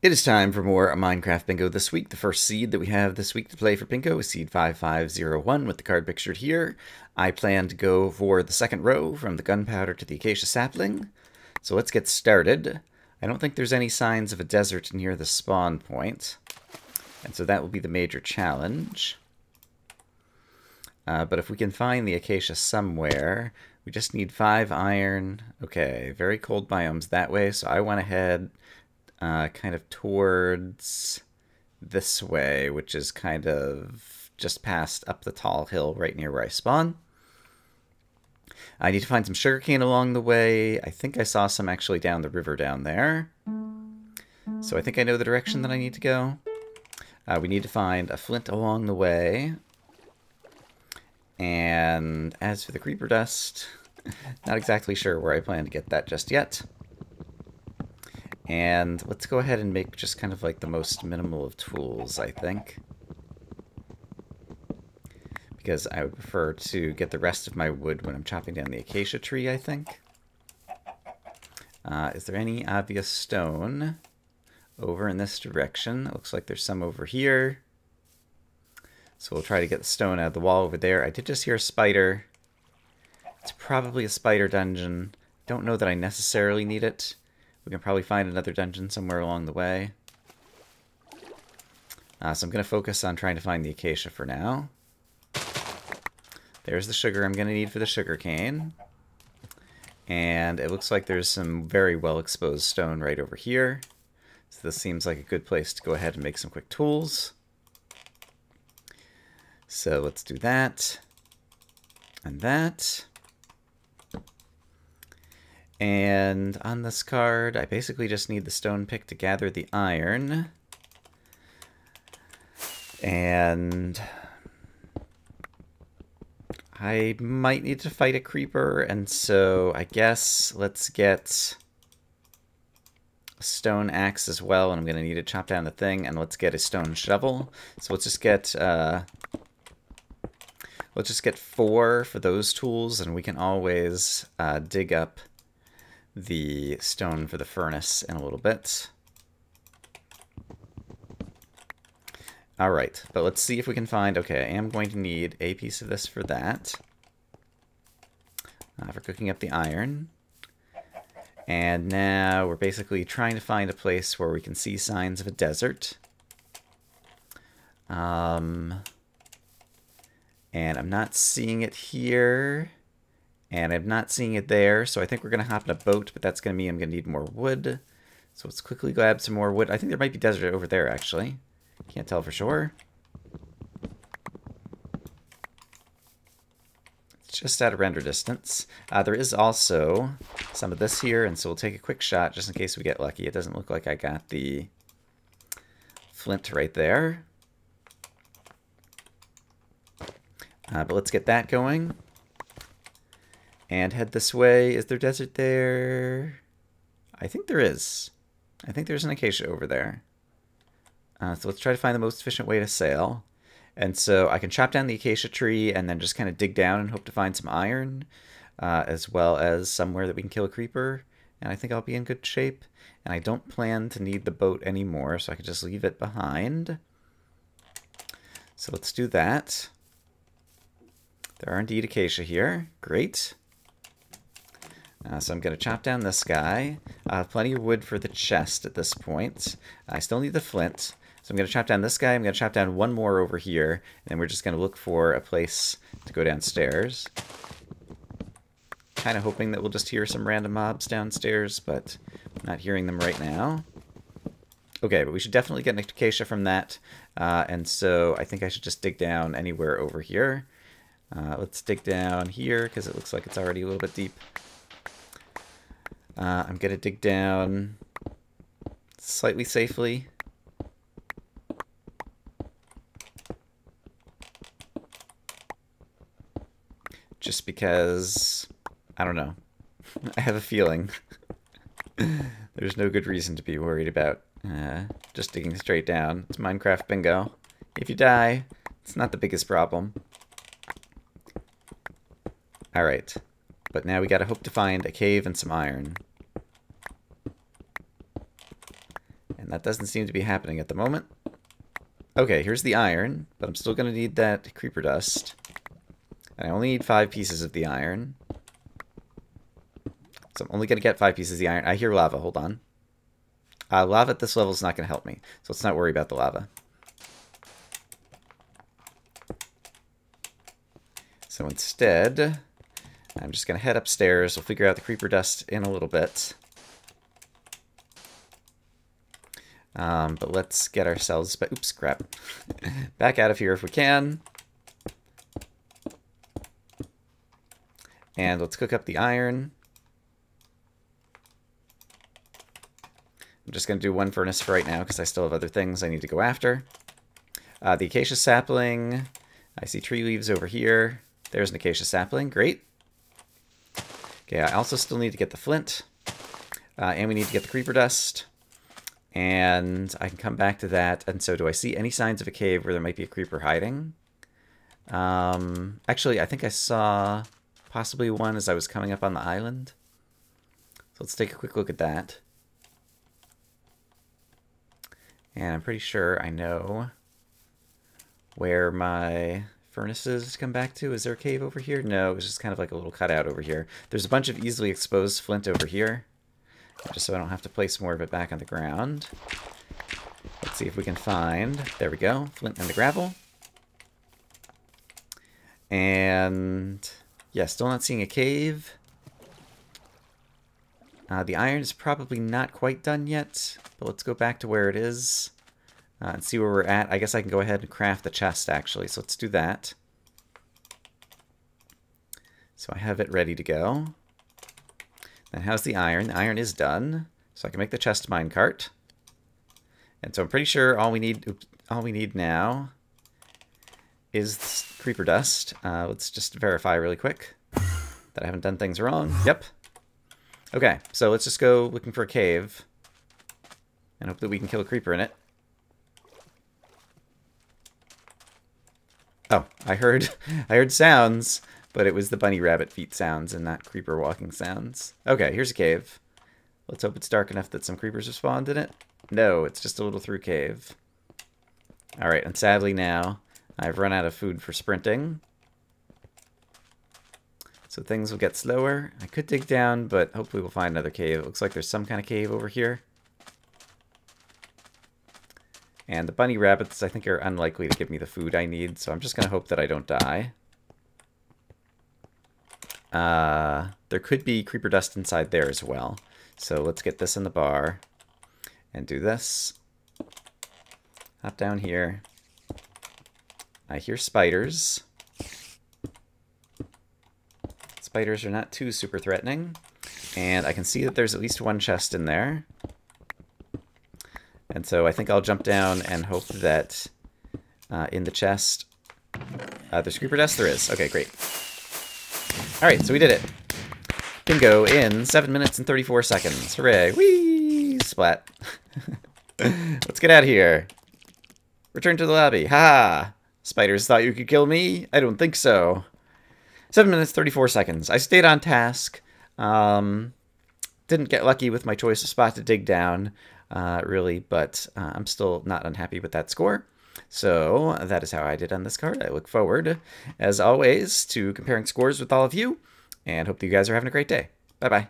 It is time for more Minecraft Bingo this week. The first seed that we have this week to play for Bingo is seed 5501 with the card pictured here. I plan to go for the second row from the gunpowder to the acacia sapling. So let's get started. I don't think there's any signs of a desert near the spawn point. And so that will be the major challenge. Uh, but if we can find the acacia somewhere, we just need five iron. Okay, very cold biomes that way, so I went ahead uh, kind of towards this way, which is kind of just past up the tall hill right near where I spawn. I need to find some sugarcane along the way. I think I saw some actually down the river down there. So I think I know the direction that I need to go. Uh, we need to find a flint along the way. And as for the creeper dust, not exactly sure where I plan to get that just yet. And let's go ahead and make just kind of like the most minimal of tools, I think. Because I would prefer to get the rest of my wood when I'm chopping down the acacia tree, I think. Uh, is there any obvious stone over in this direction? It looks like there's some over here. So we'll try to get the stone out of the wall over there. I did just hear a spider. It's probably a spider dungeon. Don't know that I necessarily need it. We can probably find another dungeon somewhere along the way. Uh, so I'm going to focus on trying to find the acacia for now. There's the sugar I'm going to need for the sugar cane. And it looks like there's some very well exposed stone right over here. So this seems like a good place to go ahead and make some quick tools. So let's do that. And that. And on this card, I basically just need the stone pick to gather the iron. And I might need to fight a creeper, and so I guess let's get a stone axe as well, and I'm going to need to chop down the thing, and let's get a stone shovel. So let's just get, uh, let's just get four for those tools, and we can always uh, dig up the stone for the furnace in a little bit. All right, but let's see if we can find, okay, I am going to need a piece of this for that. Uh, for cooking up the iron. And now we're basically trying to find a place where we can see signs of a desert. Um, and I'm not seeing it here. And I'm not seeing it there, so I think we're going to hop in a boat, but that's going to mean I'm going to need more wood. So let's quickly grab some more wood. I think there might be desert over there, actually. Can't tell for sure. It's just out of render distance. Uh, there is also some of this here, and so we'll take a quick shot just in case we get lucky. It doesn't look like I got the flint right there. Uh, but let's get that going and head this way. Is there desert there? I think there is. I think there's an acacia over there. Uh, so let's try to find the most efficient way to sail. And so I can chop down the acacia tree and then just kind of dig down and hope to find some iron, uh, as well as somewhere that we can kill a creeper. And I think I'll be in good shape. And I don't plan to need the boat anymore, so I can just leave it behind. So let's do that. There are indeed acacia here. Great. Uh, so I'm going to chop down this guy. I have plenty of wood for the chest at this point. I still need the flint. So I'm going to chop down this guy. I'm going to chop down one more over here. And we're just going to look for a place to go downstairs. Kind of hoping that we'll just hear some random mobs downstairs, but not hearing them right now. Okay, but we should definitely get an acacia from that. Uh, and so I think I should just dig down anywhere over here. Uh, let's dig down here because it looks like it's already a little bit deep. Uh, I'm going to dig down slightly safely. Just because, I don't know, I have a feeling there's no good reason to be worried about uh, just digging straight down. It's Minecraft bingo. If you die, it's not the biggest problem. Alright, but now we gotta hope to find a cave and some iron. And that doesn't seem to be happening at the moment. Okay, here's the iron, but I'm still going to need that creeper dust. And I only need five pieces of the iron. So I'm only going to get five pieces of the iron. I hear lava. Hold on. Uh, lava at this level is not going to help me, so let's not worry about the lava. So instead, I'm just going to head upstairs. We'll figure out the creeper dust in a little bit. Um, but let's get ourselves... but Oops, crap. Back out of here if we can. And let's cook up the iron. I'm just going to do one furnace for right now because I still have other things I need to go after. Uh, the acacia sapling. I see tree leaves over here. There's an acacia sapling. Great. Okay, I also still need to get the flint. Uh, and we need to get the creeper dust. And I can come back to that. And so do I see any signs of a cave where there might be a creeper hiding? Um, actually, I think I saw possibly one as I was coming up on the island. So let's take a quick look at that. And I'm pretty sure I know where my furnaces come back to. Is there a cave over here? No, it's just kind of like a little cutout over here. There's a bunch of easily exposed flint over here. Just so I don't have to place more of it back on the ground. Let's see if we can find... There we go. Flint and the gravel. And... Yeah, still not seeing a cave. Uh, the iron is probably not quite done yet, but let's go back to where it is uh, and see where we're at. I guess I can go ahead and craft the chest, actually, so let's do that. So I have it ready to go. And how's the iron? The iron is done, so I can make the chest minecart. And so I'm pretty sure all we need, oops, all we need now is creeper dust. Uh, let's just verify really quick that I haven't done things wrong. Yep, Okay, so let's just go looking for a cave. And hope that we can kill a creeper in it. Oh, I heard I heard sounds, but it was the bunny rabbit feet sounds and not creeper walking sounds. Okay, here's a cave. Let's hope it's dark enough that some creepers have spawned in it. No, it's just a little through cave. Alright, and sadly now, I've run out of food for sprinting. So things will get slower. I could dig down, but hopefully we'll find another cave. It looks like there's some kind of cave over here. And the bunny rabbits, I think, are unlikely to give me the food I need, so I'm just going to hope that I don't die. Uh, there could be creeper dust inside there as well. So let's get this in the bar and do this. Hop down here. I hear spiders. Spiders are not too super threatening. And I can see that there's at least one chest in there. And so I think I'll jump down and hope that uh, in the chest... Uh, there's creeper dust? There is. Okay, great. Alright, so we did it. Bingo in 7 minutes and 34 seconds. Hooray. Whee! Splat. Let's get out of here. Return to the lobby. Ha! Spiders thought you could kill me? I don't think so. 7 minutes, 34 seconds. I stayed on task. Um, didn't get lucky with my choice of spot to dig down, uh, really, but uh, I'm still not unhappy with that score. So that is how I did on this card. I look forward, as always, to comparing scores with all of you, and hope that you guys are having a great day. Bye-bye.